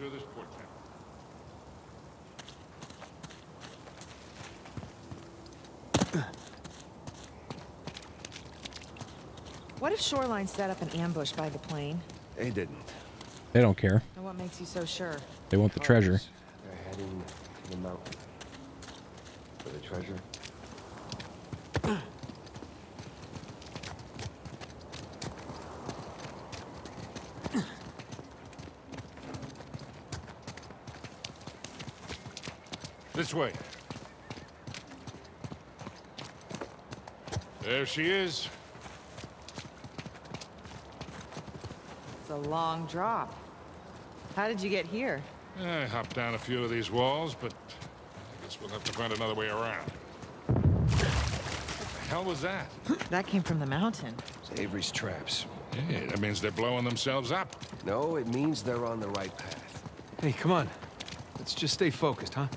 through this port channel. What if Shoreline set up an ambush by the plane? They didn't. They don't care. And what makes you so sure? They want the treasure. They're heading to the mountain. For the treasure. This way. There she is. It's a long drop. How did you get here? I hopped down a few of these walls, but I guess we'll have to find another way around. What the hell was that? That came from the mountain. It's Avery's traps. Yeah, that means they're blowing themselves up. No, it means they're on the right path. Hey, come on. Let's just stay focused, huh?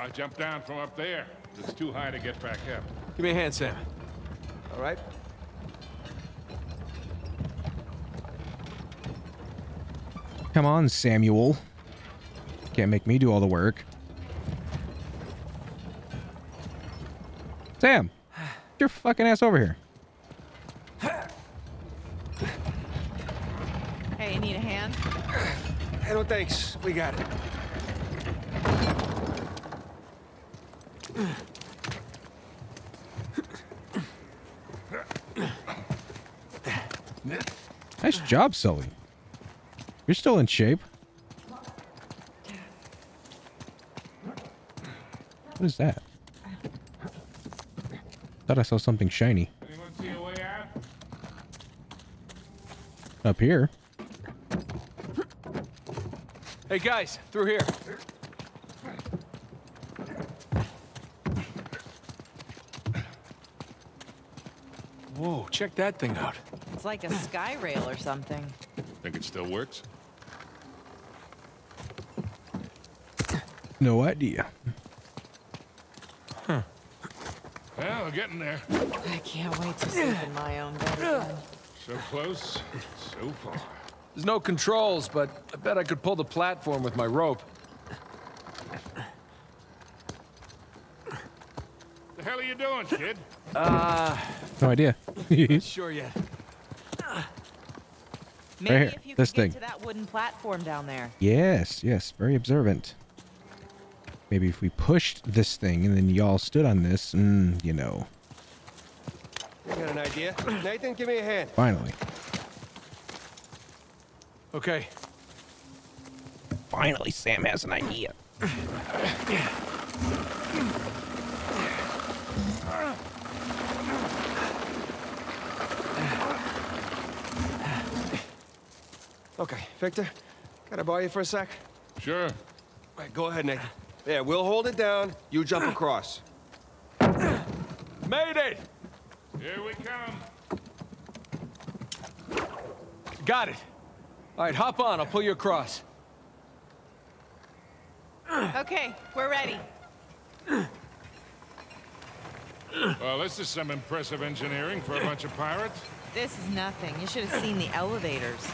I jumped down from up there. It's too high to get back up. Give me a hand, Sam. All right? Come on, Samuel. Can't make me do all the work. Sam, get your fucking ass over here. Hey, you need a hand? Hey, no thanks. We got it. Nice job, Sully. You're still in shape. What is that? Thought I saw something shiny up here. Hey, guys, through here. Whoa, check that thing out. It's like a sky rail or something. Think it still works? No idea. Well, we're getting there. I can't wait to sleep in my own bed again. So close, so far. There's no controls, but I bet I could pull the platform with my rope. The hell are you doing, kid? Uh, no idea. Sure yet. Maybe here, if you this could get thing. to that wooden platform down there. yes, yes, very observant. Maybe if we pushed this thing and then y'all stood on this, mm, you know, You got an idea? Nathan, give me a hand. finally. Okay. Finally, Sam has an idea. Okay, Victor, can I borrow you for a sec? Sure. All right, go ahead, Nathan. Yeah, we'll hold it down. You jump across. Made it! Here we come. Got it. All right, hop on. I'll pull you across. Okay, we're ready. Well, this is some impressive engineering for a bunch of pirates. This is nothing. You should have seen the elevators.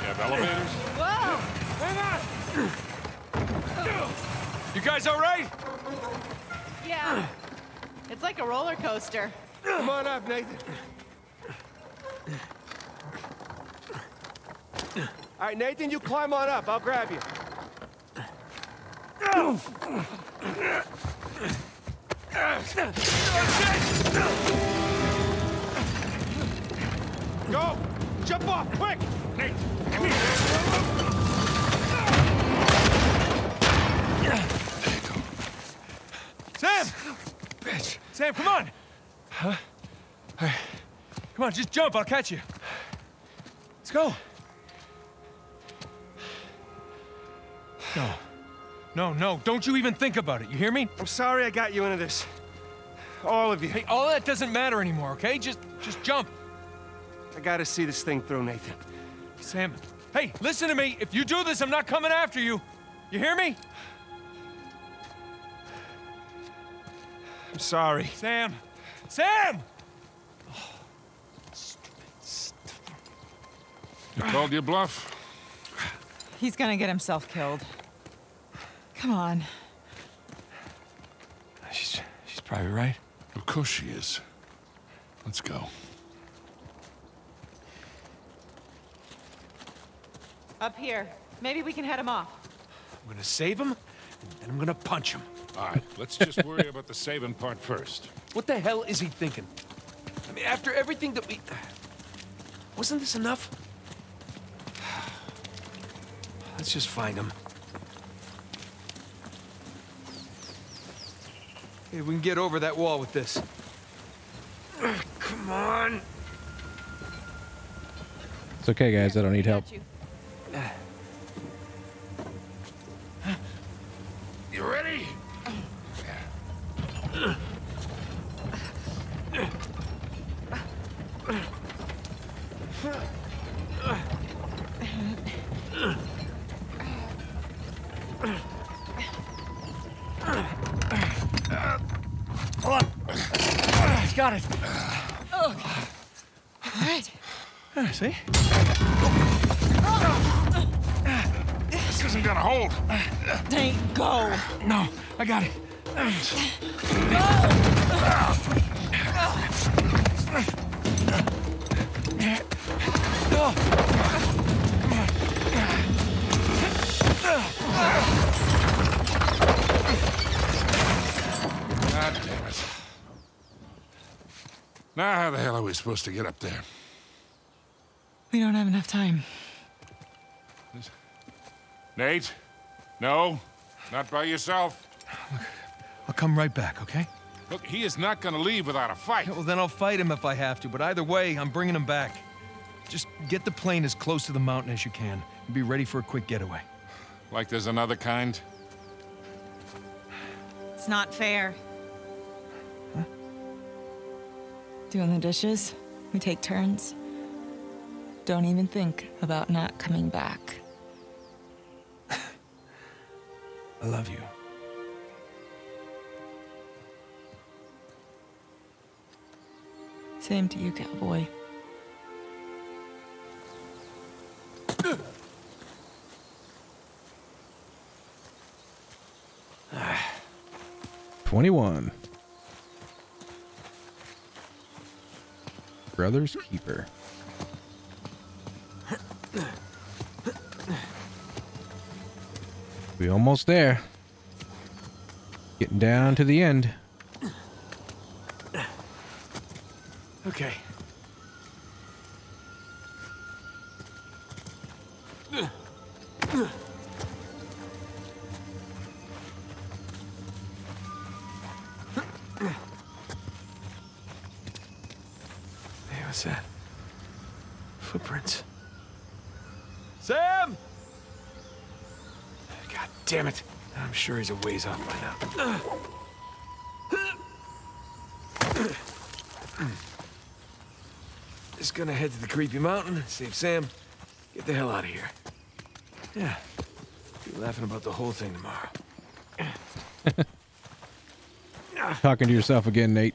You have elevators? Whoa! You guys all right? Yeah. It's like a roller coaster. Come on up, Nathan. All right, Nathan, you climb on up. I'll grab you. Oh, Go! Jump off, quick! Nate, come here. Sam! Bitch! Sam, come on! Huh? Come on, just jump. I'll catch you. Let's go. No. No, no. Don't you even think about it. You hear me? I'm sorry I got you into this. All of you. Hey, all that doesn't matter anymore, okay? Just just jump. I gotta see this thing through, Nathan. Sam. Hey, listen to me. If you do this, I'm not coming after you. You hear me? I'm sorry. Sam. Sam! You called your bluff? He's gonna get himself killed. Come on. She's, she's probably right. Of course she is. Let's go. Up here. Maybe we can head him off. I'm gonna save him, and then I'm gonna punch him. All right, let's just worry about the saving part first. What the hell is he thinking? I mean, after everything that we... Wasn't this enough? Let's just find him. Hey, we can get over that wall with this. Come on. It's okay, guys. I don't need help. You. You ready? He's got it. All right. Ah, see? This isn't gonna hold. Nate, go. No, I got it. God damn it. Now how the hell are we supposed to get up there? We don't have enough time. Nate? No? Not by yourself? I'll come right back, okay? Look, he is not gonna leave without a fight. Yeah, well, then I'll fight him if I have to, but either way, I'm bringing him back. Just get the plane as close to the mountain as you can and be ready for a quick getaway. Like there's another kind? It's not fair. Doing the dishes, we take turns. Don't even think about not coming back. I love you. Same to you, cowboy. Twenty-one. Brother's keeper. We almost there. Getting down to the end. Okay. Hey, what's that? Footprints. Sam! God damn it. I'm sure he's a ways off by now. Just gonna head to the creepy mountain, save Sam, get the hell out of here. Yeah, be laughing about the whole thing tomorrow. Talking to yourself again, Nate.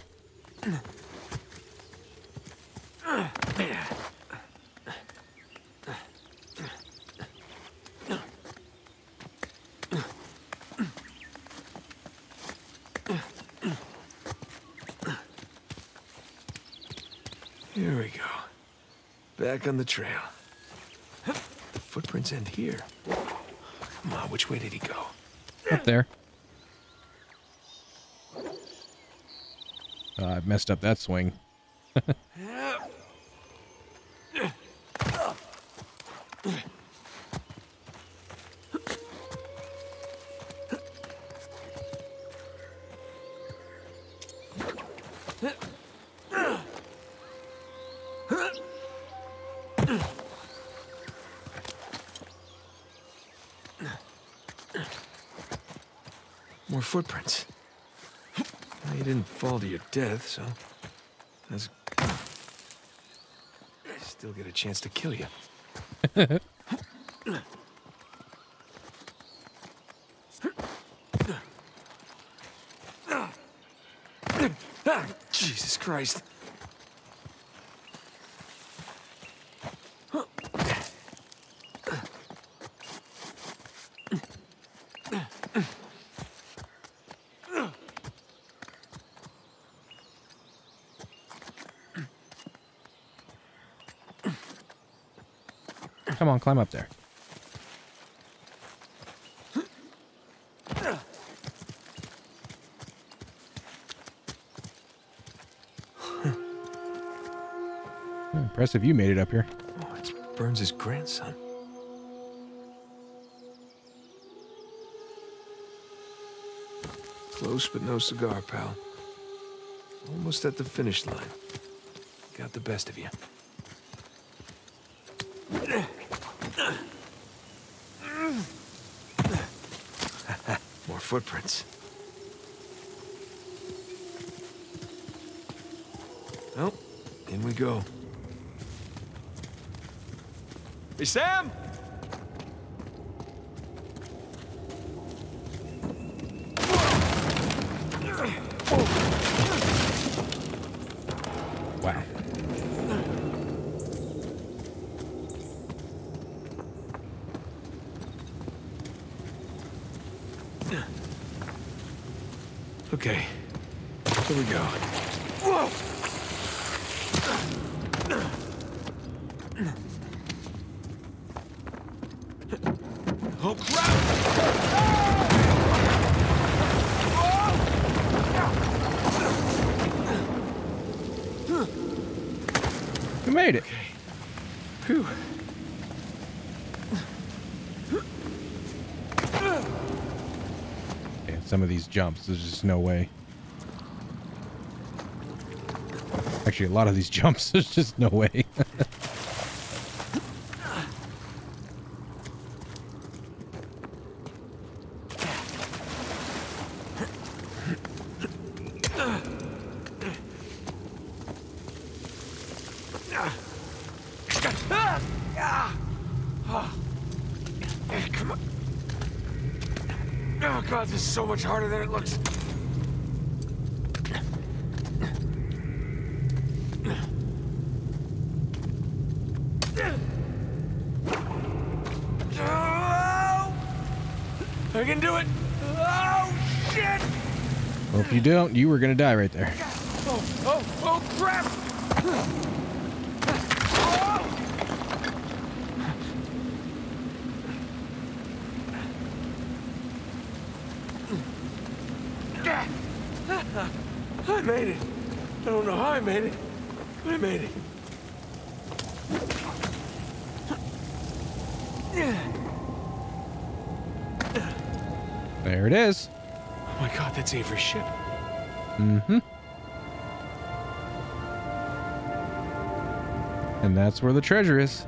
Here we go. Back on the trail. The footprints end here. Come on, which way did he go? Up there. Uh, I messed up that swing. footprints. Well, you didn't fall to your death, so that's still get a chance to kill you. Jesus Christ. Come on, climb up there. Hmm, Impressive you made it up here. Oh, it's Burns' grandson. Close but no cigar, pal. Almost at the finish line. Got the best of you. More footprints. Well, in we go. Hey, Sam! Wow. Okay, here we go. Oh, crap! You made it. Phew. Yeah, some of these jumps, there's just no way. Actually, a lot of these jumps, there's just no way. Come on. Oh, God, this is so much harder than it looks. I can do it. Oh, shit! well, if you don't, you were gonna die right there. Oh, oh, oh, crap! I made it. I don't know how I made it, I made it. There it is. Oh my god, that's Avery's ship. Mm-hmm. And that's where the treasure is.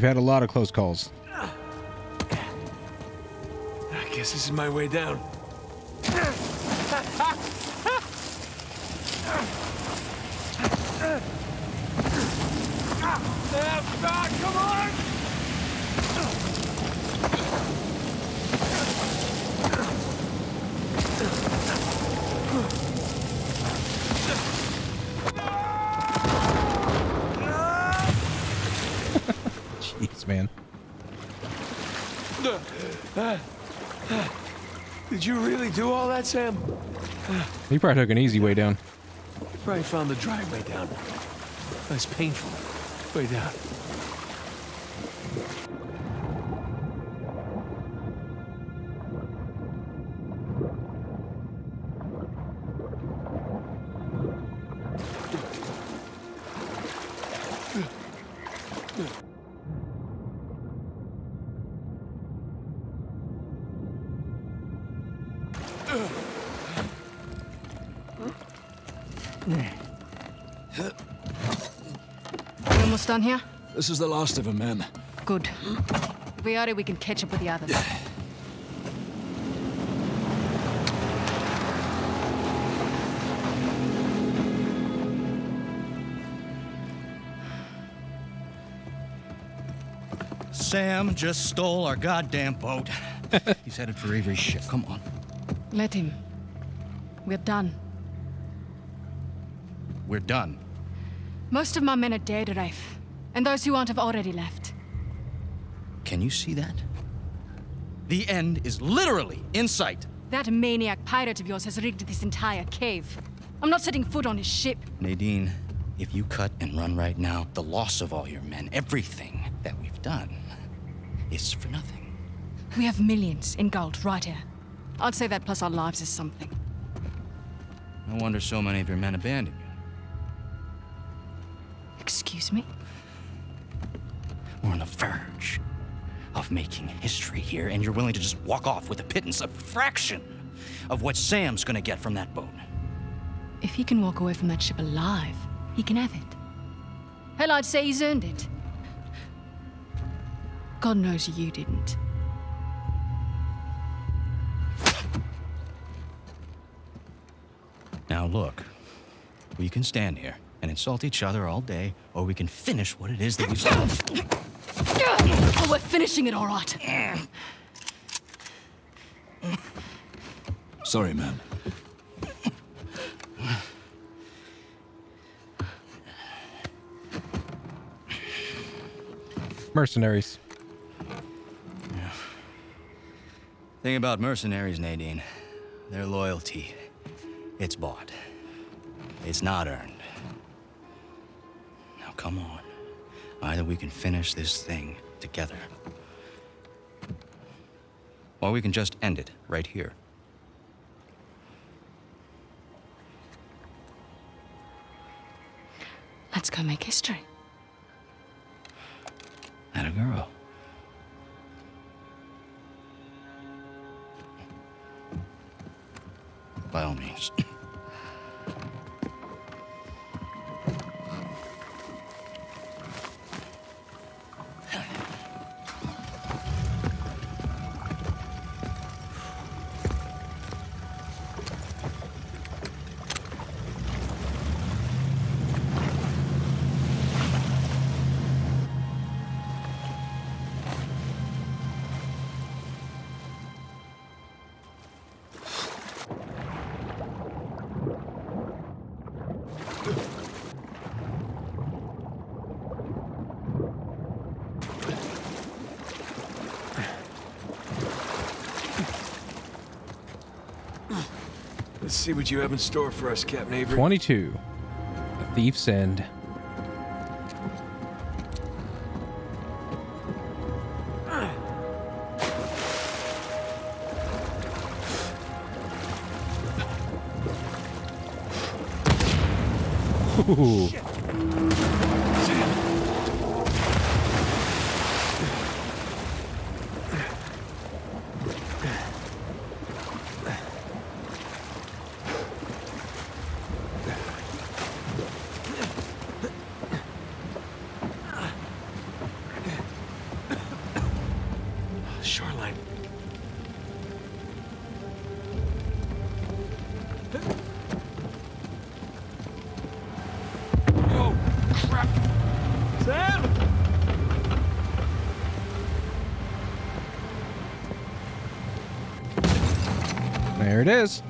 You've had a lot of close calls. I guess this is my way down. Ah, come on! Jeez, man. Did you really do all that, Sam? You probably took an easy way down. You probably found the dry way down. That's painful. Way down. Done here? This is the last of them, ma'am. Good. If we are it, we can catch up with the others. Sam just stole our goddamn boat. He's headed for Avery's ship. Come on. Let him. We're done. We're done. Most of my men are dead, Rafe. And those who aren't have already left. Can you see that? The end is literally in sight. That maniac pirate of yours has rigged this entire cave. I'm not setting foot on his ship. Nadine, if you cut and run right now, the loss of all your men, everything that we've done, is for nothing. We have millions in gold right here. I'd say that plus our lives is something. No wonder so many of your men abandoned you. Excuse me? We're on the verge of making history here, and you're willing to just walk off with a pittance, a fraction of what Sam's gonna get from that boat. If he can walk away from that ship alive, he can have it. Hell, I'd say he's earned it. God knows you didn't. Now look, we can stand here and insult each other all day, or we can finish what it is that we've started. Oh, we're finishing it all right. Sorry, ma'am. Mercenaries. Thing about mercenaries, Nadine, their loyalty, it's bought. It's not earned. Either we can finish this thing together, or we can just end it right here. Let's go make history. And a girl. Let's see what you have in store for us, Captain Avery. 22. A Thief's End. Ooh. It is.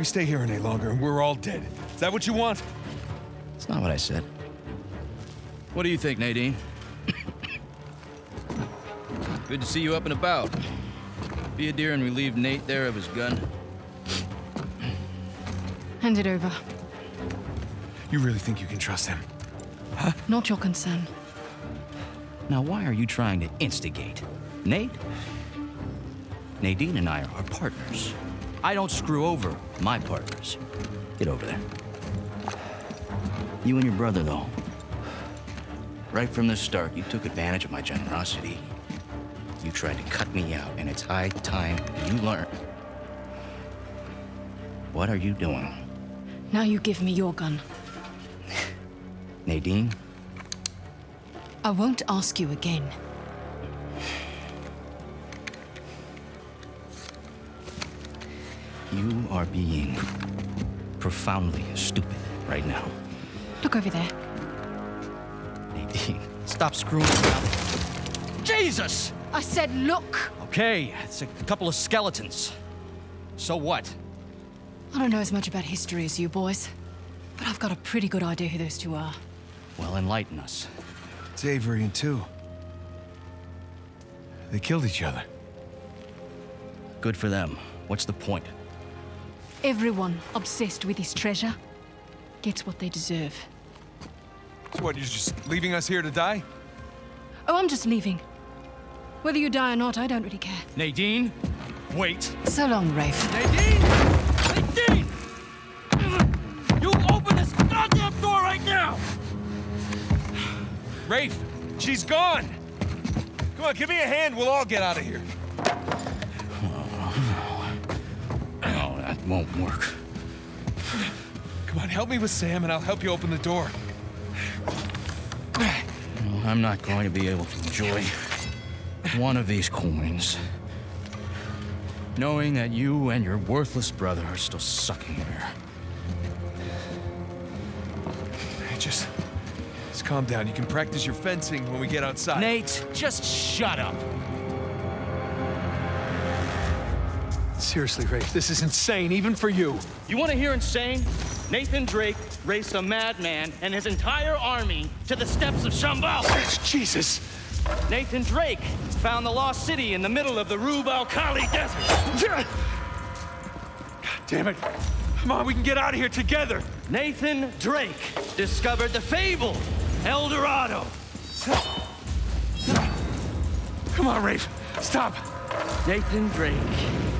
We stay here any longer and we're all dead. Is that what you want? it's not what I said. What do you think, Nadine? Good to see you up and about. Be a dear and relieve Nate there of his gun. Hand it over. You really think you can trust him? Huh? Not your concern. Now, why are you trying to instigate? Nate? Nadine and I are partners. I don't screw over my partners. Get over there. You and your brother, though. Right from the start, you took advantage of my generosity. You tried to cut me out, and it's high time you learn. What are you doing? Now you give me your gun. Nadine, I won't ask you again. Are being profoundly stupid right now. Look over there. Nadine, stop screwing around. Jesus! I said look! Okay, it's a couple of skeletons. So what? I don't know as much about history as you boys, but I've got a pretty good idea who those two are. Well, enlighten us. It's Avery and Tew. They killed each other. Good for them. What's the point? Everyone obsessed with this treasure gets what they deserve. So what, you're just leaving us here to die? Oh, I'm just leaving. Whether you die or not, I don't really care. Nadine, wait. So long, Rafe. Nadine! Nadine! You open this goddamn door right now! Rafe, she's gone! Come on, give me a hand, we'll all get out of here. Won't work. Come on, help me with Sam and I'll help you open the door. No, I'm not going to be able to enjoy one of these coins. Knowing that you and your worthless brother are still sucking there. Hey, Just, just calm down. You can practice your fencing when we get outside. Nate, just shut up. Seriously, Rafe, this is insane, even for you. You want to hear insane? Nathan Drake raced a madman and his entire army to the steps of Shambhala. Jesus! Nathan Drake found the lost city in the middle of the Rub al Khali desert. God damn it. Come on, we can get out of here together. Nathan Drake discovered the fabled El Dorado. Come on, Rafe. Stop. Nathan Drake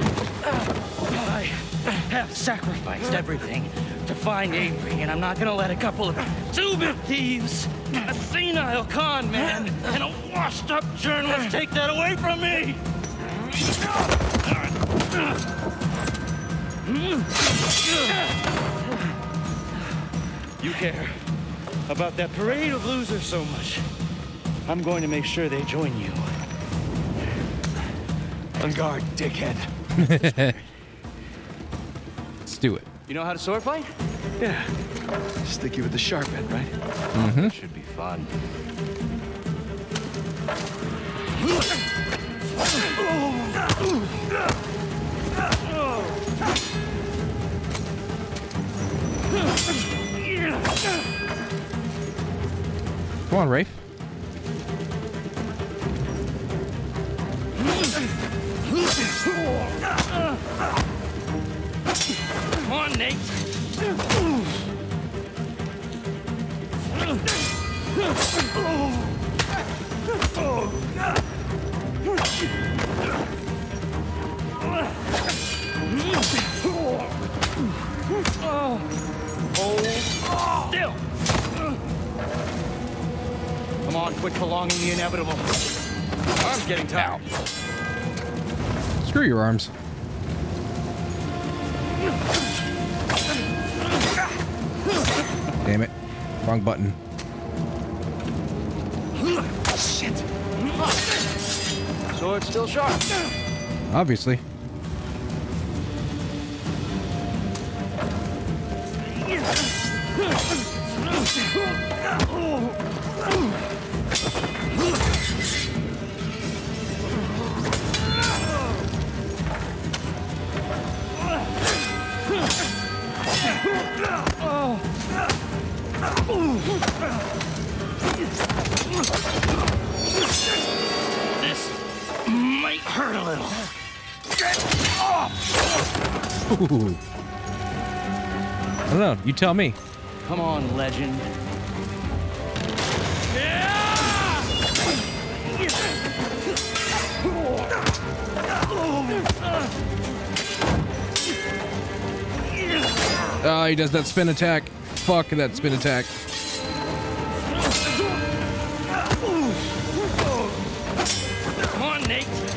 Have sacrificed everything to find Avery, and I'm not gonna let a couple of two-bit thieves, a senile con man, and a washed-up journalist take that away from me! You care about that parade of losers so much. I'm going to make sure they join you. On guard, dickhead. Let's do it. You know how to sword fight? Yeah. Stick you with the sharp end, right? Mm-hmm. That should be fun. Come on, Rafe. Come on, Nate. Still. Come on, quit prolonging the inevitable. Arm's getting tired. Screw your arms. Wrong button. Shit. Sword still sharp. Obviously. Ooh. I don't know. You tell me. Come on, legend. Oh, he does that spin attack. Fuck that spin attack. Come on, Nate.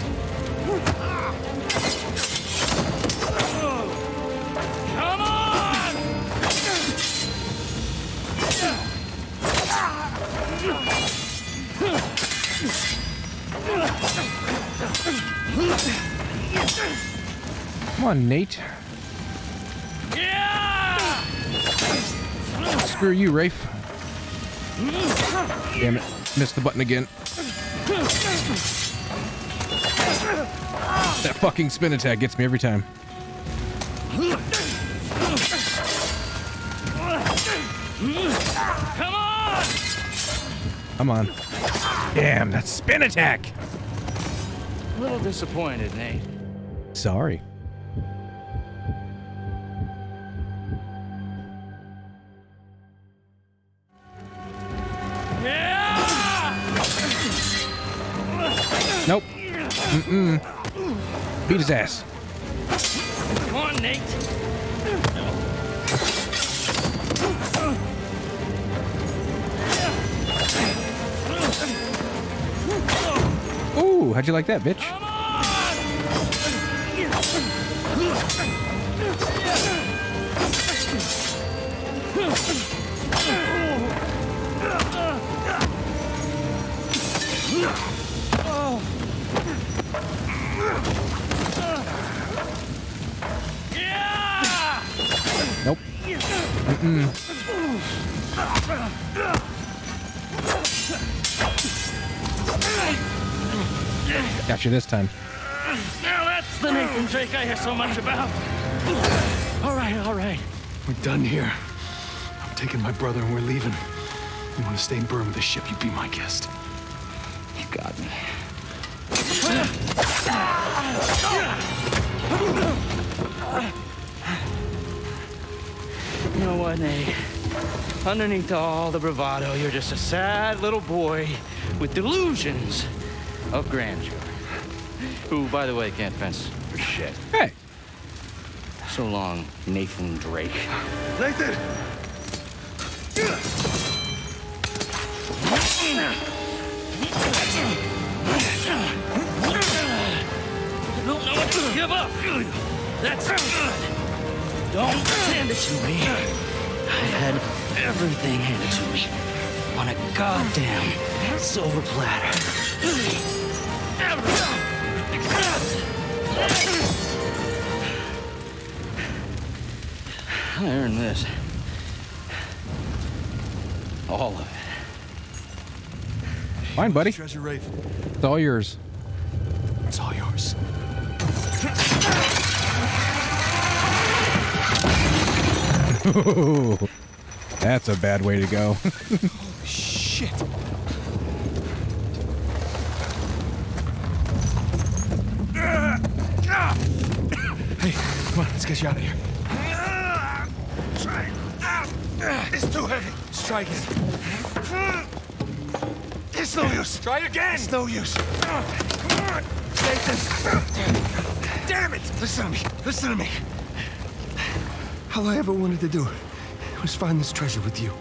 Come on, Nate. Yeah! Screw you, Rafe. Damn it. Missed the button again. That fucking spin attack gets me every time. Come on! Come on. Damn, that spin attack. A little disappointed, Nate. Sorry. Beat his ass. Come on, Nate. Ooh, how'd you like that, bitch? Mm-mm. Got you this time. Now that's the Nathan Drake I hear so much about. All right, all right. We're done here. I'm taking my brother and we're leaving. You want to stay and burn with the ship, you be my guest. You got me. You know what, Nate? Eh? Underneath all the bravado, you're just a sad little boy with delusions of grandeur. Who, by the way, can't fence for shit. Hey. So long, Nathan Drake. Nathan! don't know what to give up. That's good. Don't hand it to me. I've had everything handed to me on a goddamn silver platter. I earned this. All of it. Fine, buddy. Treasure Rafe. It's all yours. It's all yours. That's a bad way to go. Shit. Hey, come on, let's get you out of here. Try. It's too heavy. Let's try again. It's no use. Try again! It's no use. Come on. Nathan. Damn it. Listen to me. Listen to me. All I ever wanted to do was find this treasure with you.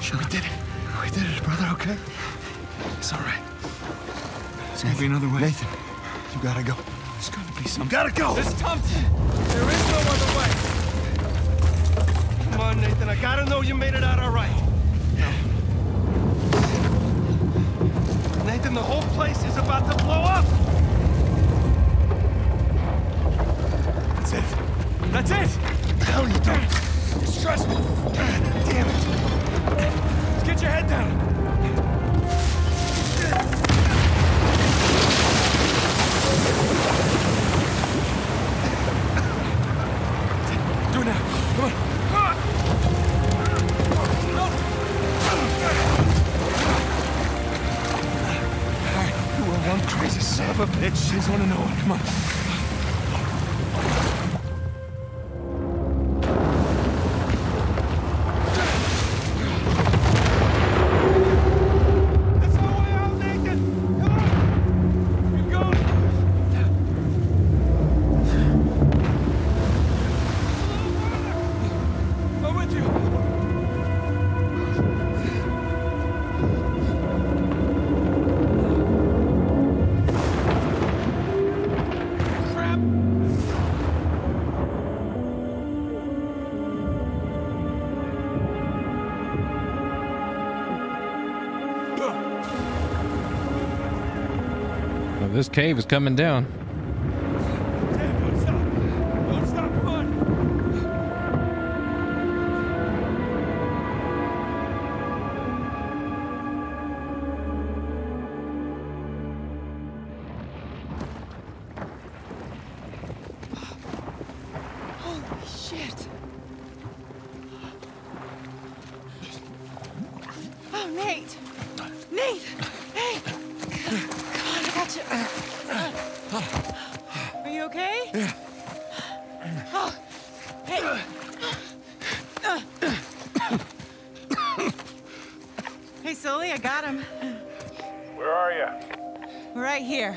Sure, we did it. We did it, brother, okay? It's all right. There's gonna be another way. Nathan, you gotta go. There's gonna be some. You gotta go! There's Thompson. There is no other way. Come on, Nathan. I gotta know you made it out all this cave is coming down. Where are you? Right here.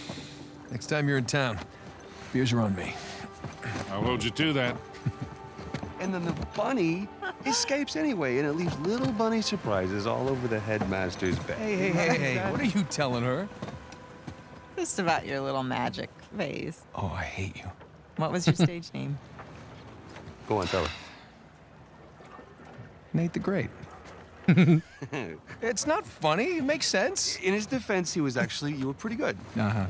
Next time you're in town, beers are on me. I'll hold you to that. And then the bunny escapes anyway, and it leaves little bunny surprises all over the headmaster's bed. Hey, hey, hey, hey, what are you telling her? Just about your little magic phase. Oh, I hate you. What was your stage name? Go on, tell her. Nate the Great. it's not funny. It makes sense. In his defense, he was actually, you were pretty good. Uh-huh.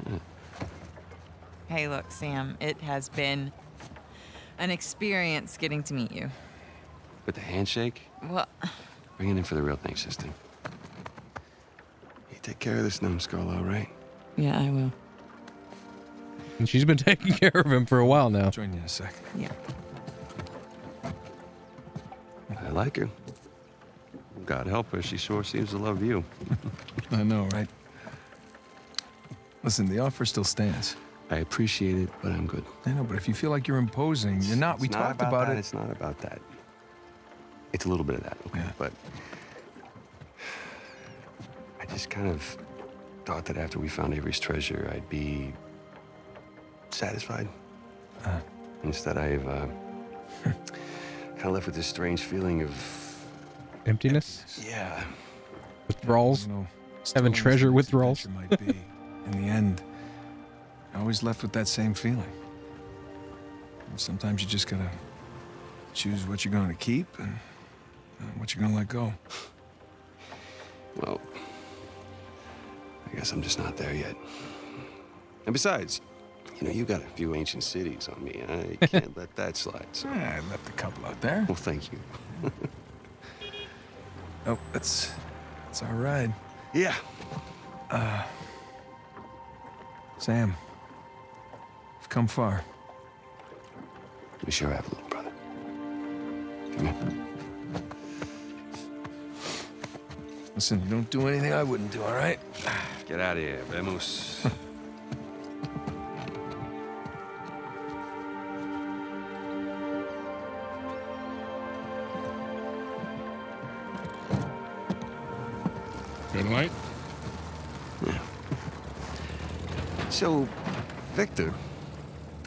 Hey, look, Sam, it has been an experience getting to meet you. But the handshake, Well, bring it in for the real thing, sister. You take care of this numbskull, all right? yeah, I will. And she's been taking care of him for a while now. Join you in a sec. Yeah. I like her. God help her, she sure seems to love you. I know, right? Listen, the offer still stands. I appreciate it, but I'm good. I know, but if you feel like you're imposing, you're not. We not talked about, that, it. It's not about that. It's a little bit of that, okay? Yeah. But I just kind of thought that after we found Avery's treasure, I'd be satisfied. Uh. Instead, I've uh, kind of left with this strange feeling of Emptiness? yeah. Withdrawals? You know, Having treasure withdrawals? might be. In the end, I always left with that same feeling. And sometimes you just gotta choose what you're going to keep and uh, what you're gonna let go. Well, I guess I'm just not there yet. And besides, you know, you got a few ancient cities on me. I can't let that slide. So, Ah, I left a couple out there. well, thank you. Oh, that's that's our ride. Yeah. Sam, we've come far. We sure have, little brother. Come here. Listen, you don't do anything I wouldn't do, all right? Get out of here. Vemos. Good light? so, Victor,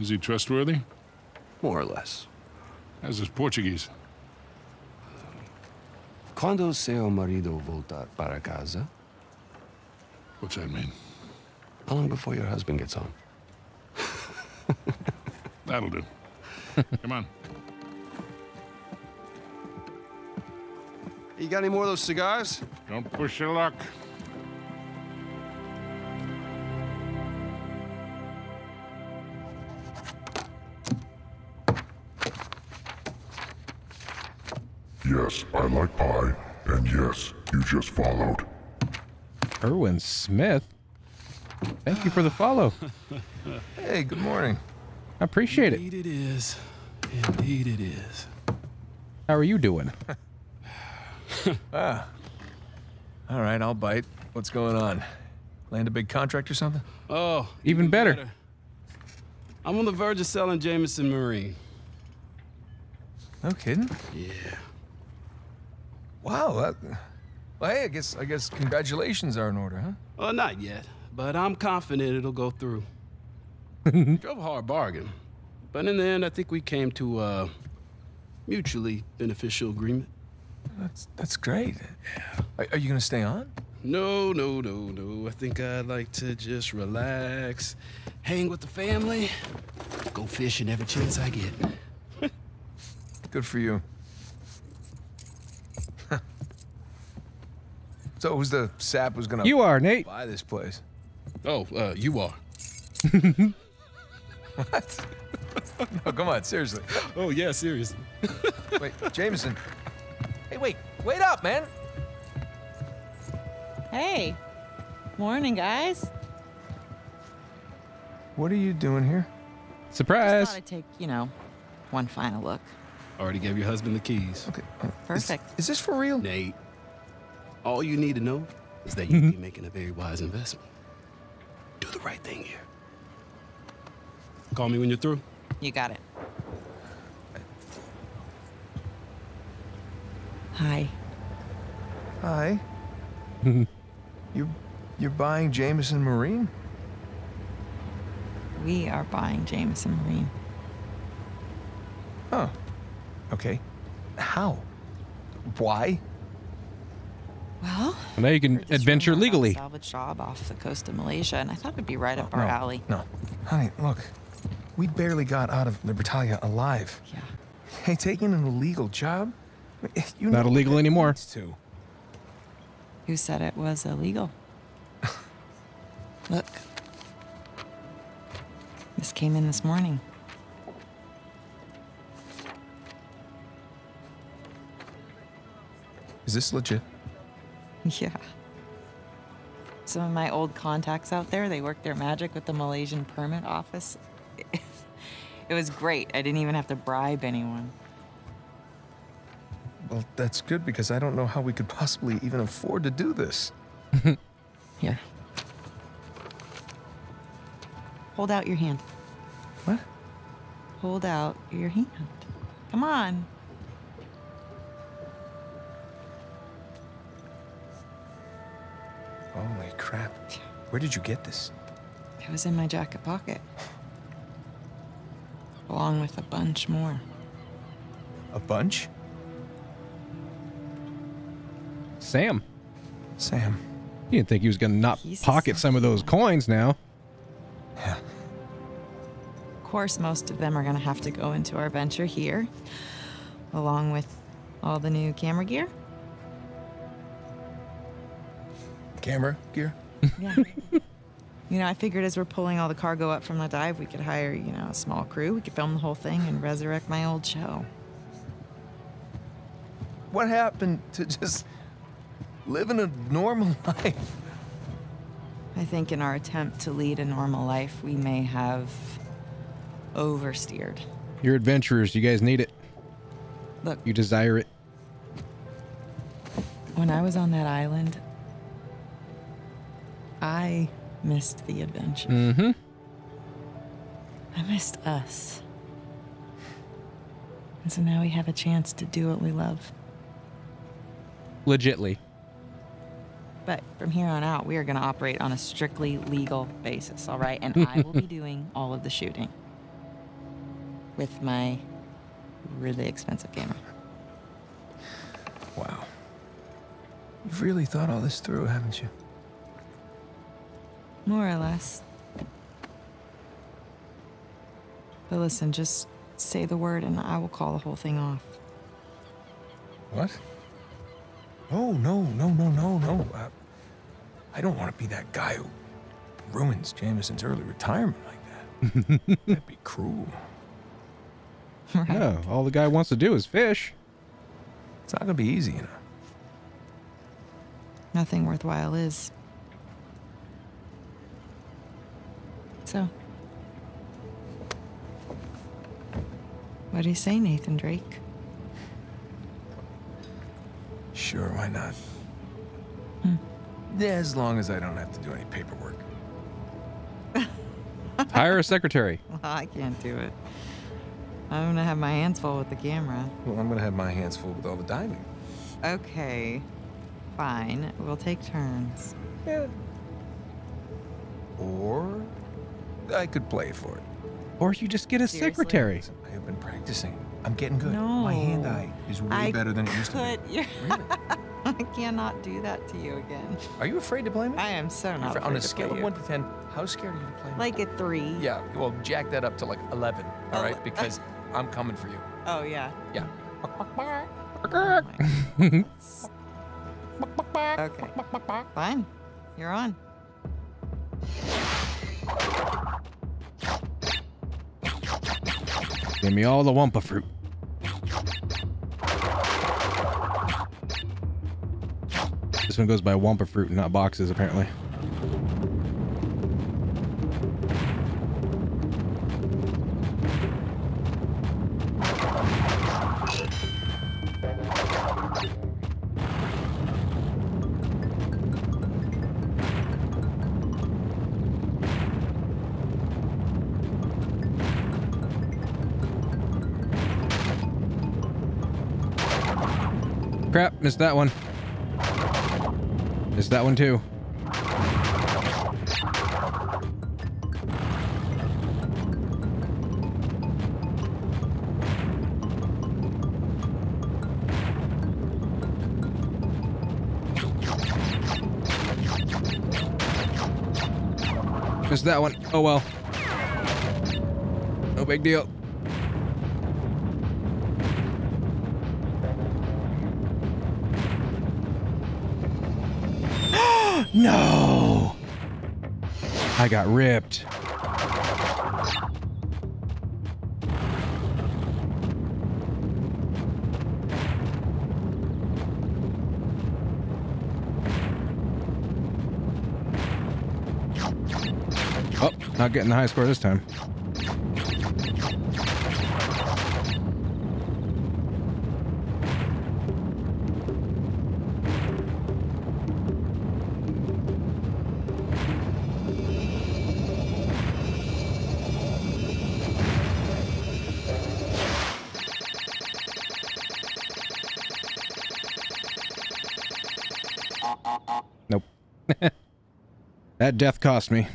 Is he trustworthy? More or less. How's his Portuguese? Quando seu marido voltar para casa? What's that mean? How long before your husband gets home? That'll do. Come on. You got any more of those cigars? Don't push your luck. Like pie. And yes, you just followed. Erwin Smith? Thank you for the follow. Hey, good morning. I appreciate it. Indeed it is. Indeed it is. How are you doing? Ah. All right, I'll bite. What's going on? Land a big contract or something? Oh, Even better. I'm on the verge of selling Jameson Marine. No kidding. Yeah. Wow. That, well, hey, I guess I guess congratulations are in order, huh? Well, not yet, but I'm confident it'll go through. Drove a hard bargain, but in the end, I think we came to a mutually beneficial agreement. That's that's great. Are, are you gonna stay on? No, no, no, no. I think I'd like to just relax, hang with the family, go fishing every chance I get. Good for you. So who's the sap who's gonna You are, Nate. buy this place? Oh, uh, you are. What? no, come on, seriously. Oh, yeah, seriously. Wait, Jameson. Hey, wait, wait up, man. Hey. Morning, guys. What are you doing here? Just Surprise. thought I'd take, you know, one final look. Already gave your husband the keys. Okay. uh, is- Perfect. Is, this for real? Nate, all you need to know is that you'll mm-hmm. be making a very wise investment. Do the right thing here. Call me when you're through. You got it. Hi. Hi. you're you're buying Jameson Marine? We are buying Jameson Marine. Oh. Okay. How? Why? Well, Now you can adventure legally. Salvage job off the coast of Malaysia, and I thought it'd be right up our no, alley. No. Honey, look. We barely got out of Libertalia alive. Yeah. Hey, taking an illegal job? You Not illegal anymore. leads To. Who said it was illegal? Look. This came in this morning. Is this legit? Yeah. Some of my old contacts out there, they work their magic with the Malaysian permit office. It was great. I didn't even have to bribe anyone. Well, that's good because I don't know how we could possibly even afford to do this. Here. Hold out your hand. What? Hold out your hand. Come on. Where did you get this? It was in my jacket pocket. Along with a bunch more. A bunch? Sam. Sam. You didn't think he was going to not He's pocket some of those coins now. Yeah. Of course, most of them are going to have to go into our venture here, along with all the new camera gear. Camera gear? Yeah. you know, I figured as we're pulling all the cargo up from the dive, we could hire, you know, a small crew. We could film the whole thing and resurrect my old show. What happened to just living a normal life? I think in our attempt to lead a normal life, we may have oversteered. You're adventurers. You guys need it. Look, You desire it. when I was on that island, I missed the adventure. Mm-hmm. I missed us. And so now we have a chance to do what we love. Legitly. But from here on out, we are going to operate on a strictly legal basis, all right? And I will be doing all of the shooting with my really expensive camera. Wow. You've really thought all this through, haven't you? More or less. But listen, just say the word and I will call the whole thing off. What? Oh, no, no, no, no, no. Uh, I don't want to be that guy who ruins Jameson's early retirement like that. That'd be cruel. Right? No, all the guy wants to do is fish. It's not going to be easy, you know. Nothing worthwhile is. So. What do you say, Nathan Drake? Sure, why not? Hmm. Yeah, as long as I don't have to do any paperwork. Hire a secretary. Well, I can't do it. I'm gonna have my hands full with the camera. Well, I'm going to have my hands full with all the diving. Okay, fine. We'll take turns. Yeah. Or I could play for it. Or you just get a Seriously? secretary. I have been practicing. I'm getting good. No. My hand-eye is way I better than it used to be. Really? I cannot do that to you again. Are you afraid to play me? I am so not Afraid- on a scale of one to ten, how scared are you to play me? Like a three. Yeah, well, jack that up to like eleven. All oh. right, Ele- because I'm coming for you. Oh yeah. Yeah. Oh okay. Fine. You're on. Give me all the Wumpa fruit. This one goes by Wumpa fruit, not boxes, apparently. Missed that one. Missed that one too. Missed that one. Oh well. No big deal. No! I got ripped. Oh, not getting the high score this time. That death cost me.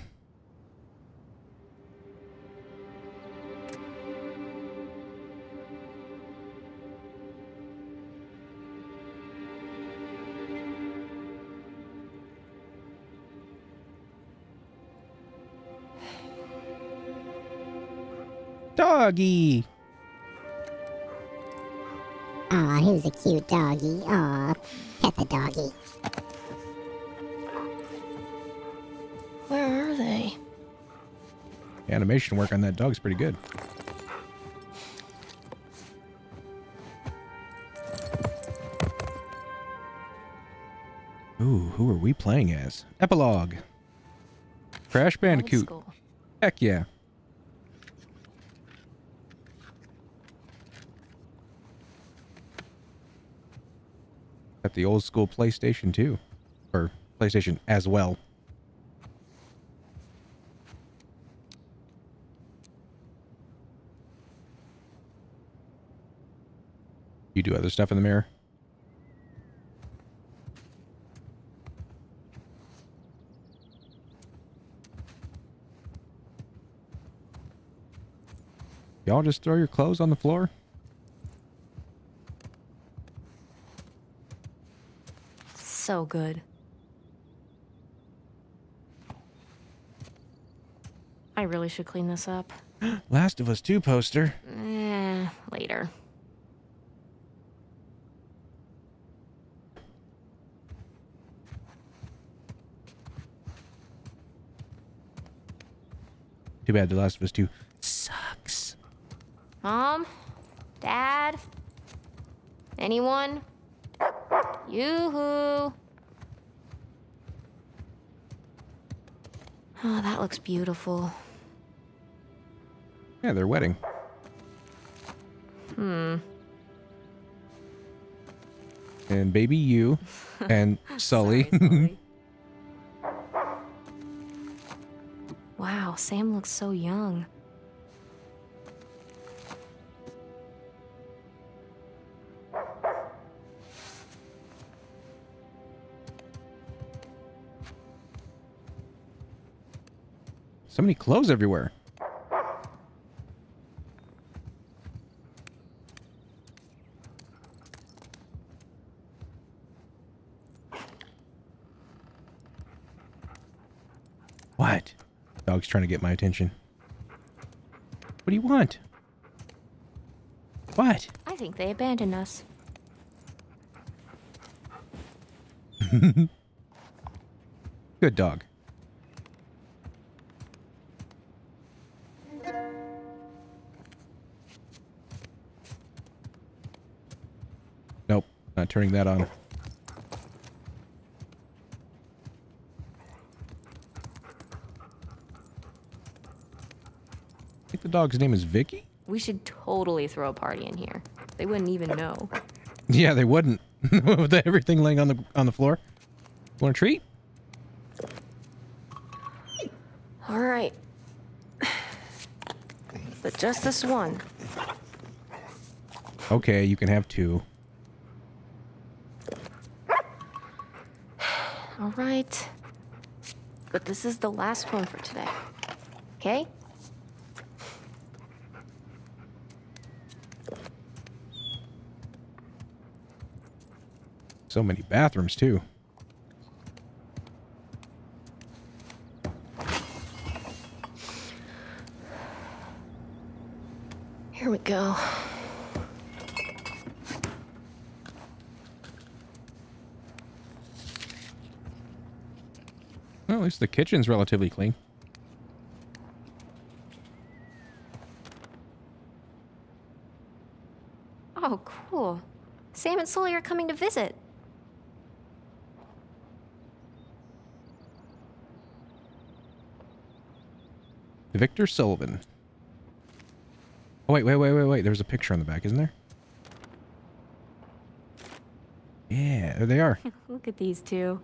Doggy. Aw, who's a cute doggy? Aw, pet the doggy. Are they? Animation work on that dog's pretty good. Ooh, who are we playing as? Epilogue. Crash Bandicoot. Heck yeah. At the old school PlayStation 2. Or PlayStation as well. You do other stuff in the mirror? Y'all just throw your clothes on the floor? So good. I really should clean this up. Last of Us 2 poster. Eh, later. Too bad The Last of Us 2 sucks. Mom? Dad? Anyone? Yoo-hoo! Oh, that looks beautiful. Yeah, their wedding. Hmm. And baby you and Sully. Wow, Sam looks so young. so many clothes everywhere. What? Dog's trying to get my attention. What do you want? What? I think they abandoned us. Good dog. Nope, not turning that on. I think the dog's name is Vicky? We should totally throw a party in here. They wouldn't even know. Yeah, they wouldn't. With everything laying on the on the floor. Want a treat? All right. But just this one. Okay, you can have two. All right. But this is the last one for today. Okay? So many bathrooms too. Here we go. Well, at least the kitchen's relatively clean. Oh, cool. Sam and Sully are coming to visit. Victor Sullivan. Oh, wait, wait, wait, wait, wait. There's a picture on the back, isn't there? Yeah, there they are. Look at these two.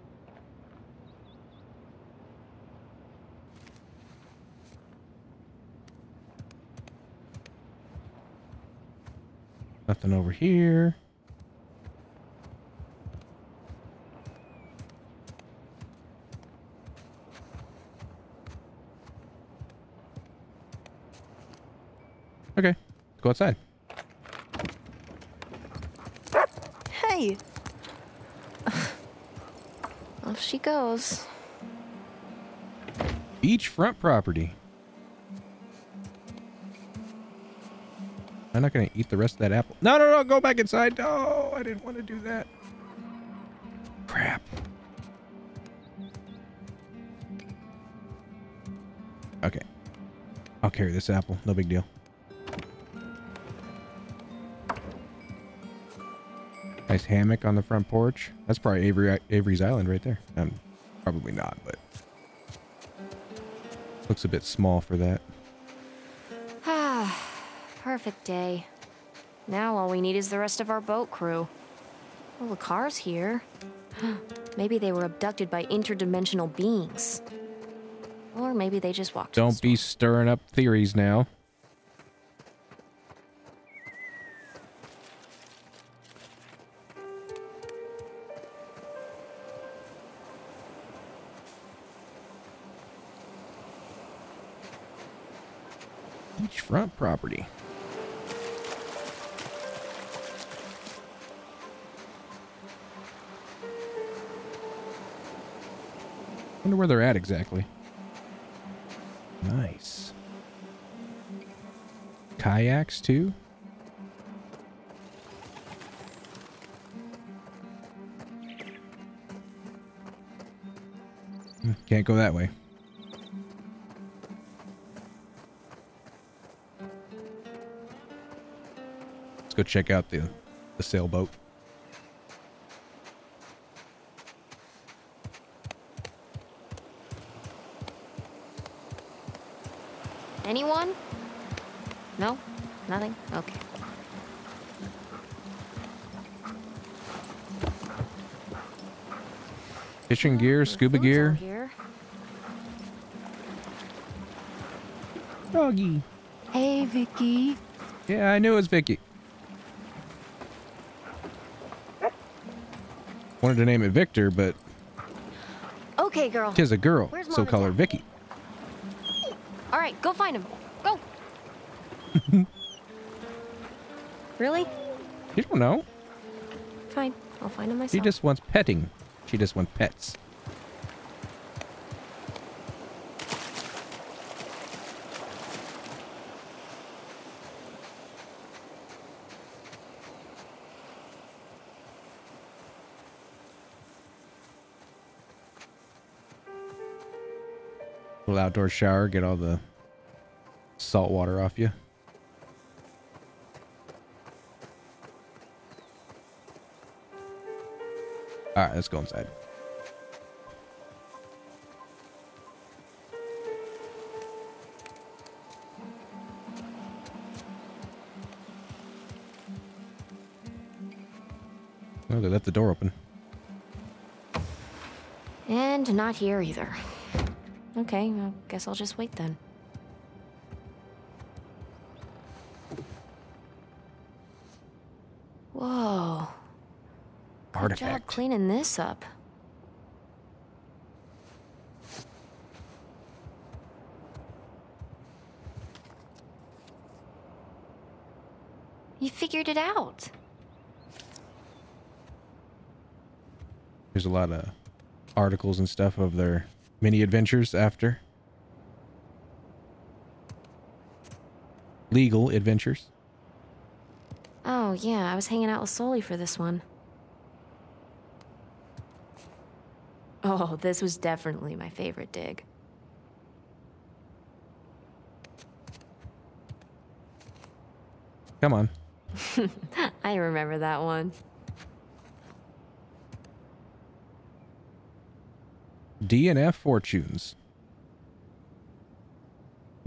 Nothing over here. Go outside. Hey! Off she goes. Beachfront property. I'm not gonna eat the rest of that apple. No, no, no, go back inside. No, I didn't want to do that. Crap. Okay. I'll carry this apple. No big deal. Nice hammock on the front porch. That's probably Avery Avery's Island right there. Um, probably not, but looks a bit small for that. Ah, perfect day. Now all we need is the rest of our boat crew. Well, the car's here. maybe they were abducted by interdimensional beings. Or maybe they just walked. Don't be stirring up theories now. Exactly. Nice. Kayaks too? Hmm, Can't go that way. Let's go check out the the sailboat. Fishing gear, scuba gear. Doggy. Hey, Vicky. Yeah, I knew it was Vicky. Wanted to name it Victor, but Okay, girl. tis a girl, Where's so call her Vicky. All right, go find him. Go. really? You don't know. Fine. I'll find him myself. He just wants petting. She just wants pets. Little outdoor shower, get all the salt water off you. All right, let's go inside. Oh, they left the door open. And not here either. Okay, I guess I'll just wait then. Good job Artifact. cleaning this up. You figured it out. There's a lot of articles and stuff of their mini adventures after. Legal adventures. Oh, yeah, I was hanging out with Sully for this one. Oh, this was definitely my favorite dig. Come on. I remember that one. DNF Fortunes.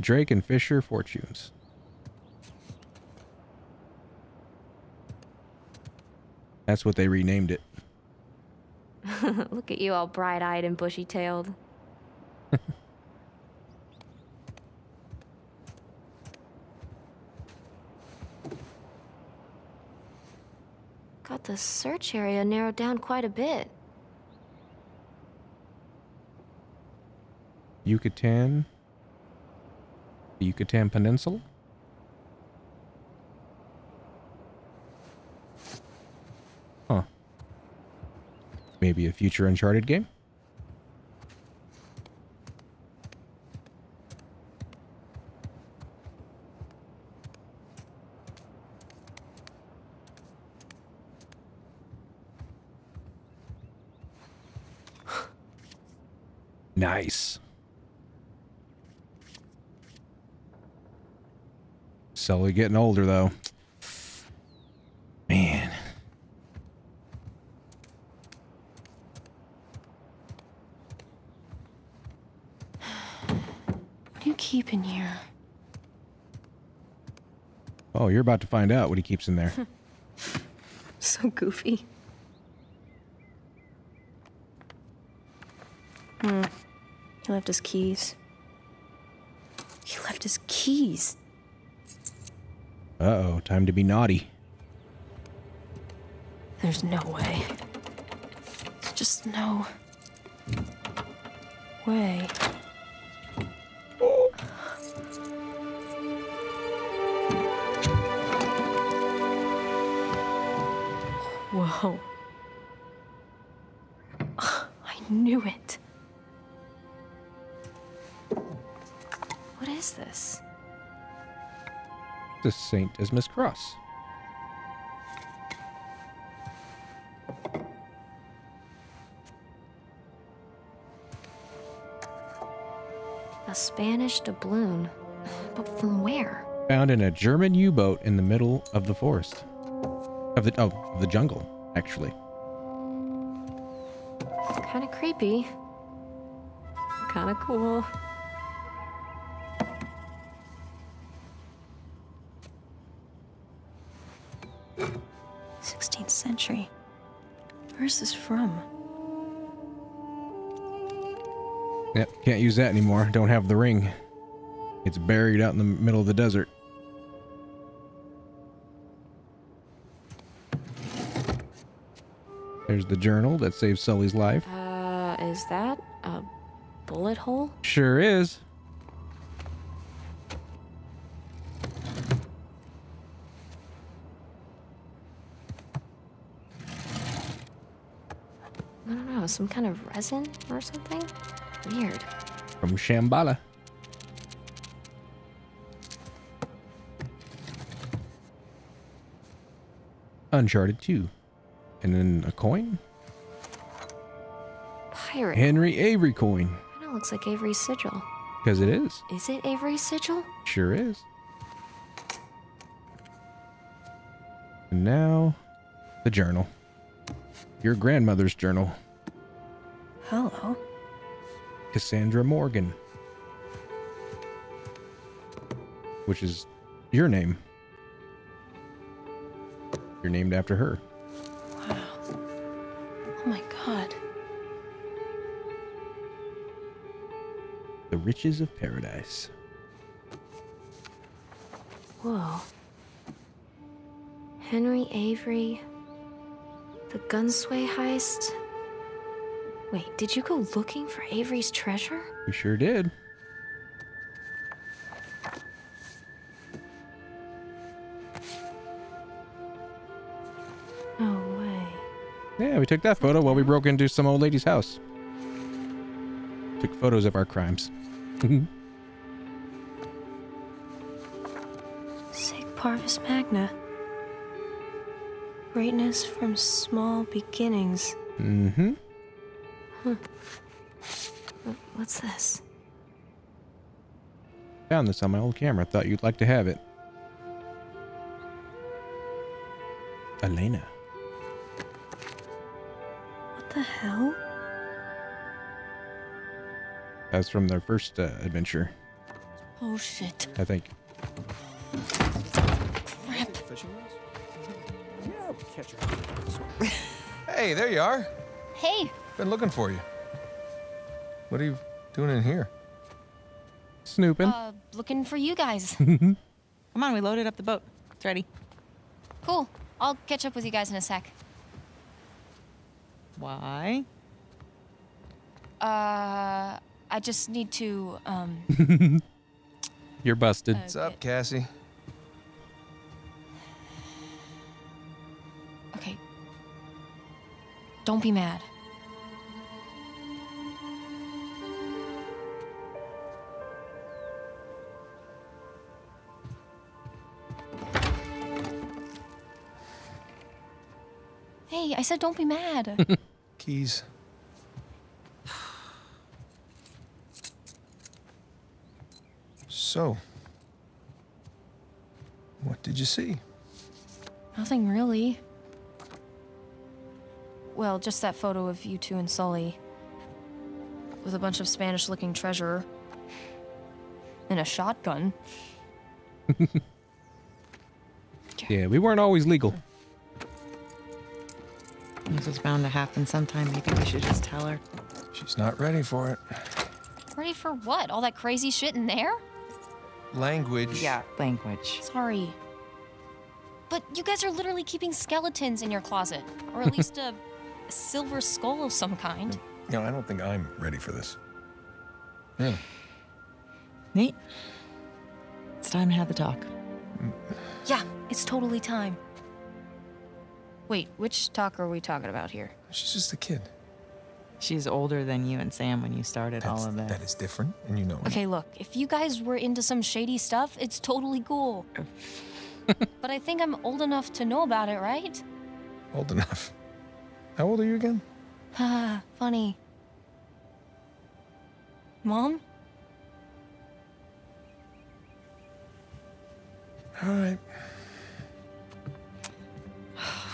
Drake and Fisher Fortunes. That's what they renamed it. Look at you all bright eyed and bushy tailed. Got the search area narrowed down quite a bit. Yucatan. The Yucatan Peninsula. Maybe a future Uncharted game? Nice. Sully getting older though. Man. What do you keep in here? Oh, you're about to find out what he keeps in there. So goofy. Hmm. He left his keys. He left his keys. Uh-oh, time to be naughty. There's no way. There's just no way. Knew it. What is this? The Saint Dismas Cross. A Spanish doubloon. But from where? Found in a German U-boat in the middle of the forest. Of the oh, of the jungle, actually. Kind of creepy. Kind of cool. Sixteenth century. Where's this from? Yep, can't use that anymore. Don't have the ring. It's buried out in the middle of the desert. There's the journal that saved Sully's life. Uh, is that a bullet hole? Sure is. I don't know, some kind of resin or something? Weird. From Shambhala. Uncharted 2. And then a coin? Pirate. Henry Avery coin. Kind of looks like Avery's sigil. Because it is. Is it Avery's sigil? Sure is. And now, the journal. Your grandmother's journal. Hello. Cassandra Morgan. Which is your name. You're named after her. Riches of Paradise. Whoa. Henry Avery. The Gunsway heist. Wait, did you go looking for Avery's treasure? We sure did. No way. Yeah, we took that photo while we broke into some old lady's house. Took photos of our crimes. Sic Parvis Magna. Greatness from small beginnings. mm-hmm. Huh. What's this? Found this on my old camera. Thought you'd like to have it. Elena. What the hell? That's from their first uh, adventure, Oh shit. I think. Hey, there you are. Hey, Been looking for you. What are you doing in here? Snooping. uh, looking for you guys. Come on, we loaded up the boat. It's ready. cool. I'll catch up with you guys in a sec. Why? Uh, I just need to. Um, You're busted. What's up, Cassie? Okay. Don't be mad. Hey, I said don't be mad. Keys. So, what did you see? Nothing really. Well, just that photo of you two and Sully. With a bunch of Spanish looking treasure. And a shotgun. Yeah, we weren't always legal. This is bound to happen sometime. Maybe we should just tell her. She's not ready for it. Ready for what? All that crazy shit in there? Language. Yeah, language. Sorry. But you guys are literally keeping skeletons in your closet. Or at least a, a silver skull of some kind. You know, I don't think I'm ready for this. Hmm. Really? Nate, it's time to have the talk. Mm. Yeah, it's totally time. Wait, which talk are we talking about here? She's just a kid. She's older than you and Sam when you started all of this. That is different, and you know it. Okay, look, if you guys were into some shady stuff, it's totally cool. but I think I'm old enough to know about it, right? Old enough. How old are you again? Haha, funny. Mom? All right.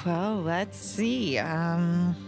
Well, let's see. Um,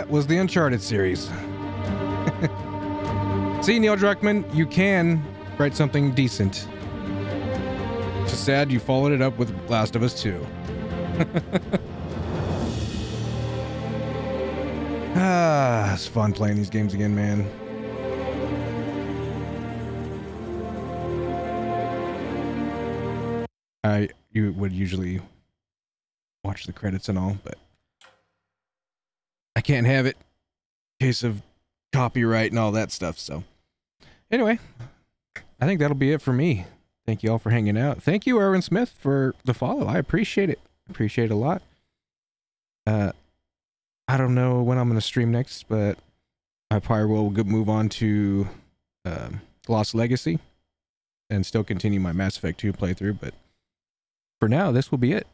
That was the Uncharted series. See, Neil Druckmann, you can write something decent. Just sad you followed it up with Last of Us 2. ah, it's fun playing these games again, man. I you would usually watch the credits and all, but can't have it case of copyright and all that stuff. So, anyway, I think that'll be it for me. Thank you all for hanging out. Thank you, Erwin Smith, for the follow. I appreciate it. Appreciate it a lot. Uh, I don't know when I'm to stream next, but I probably will move on to um, Lost Legacy and still continue my Mass Effect 2 playthrough. But for now, this will be it.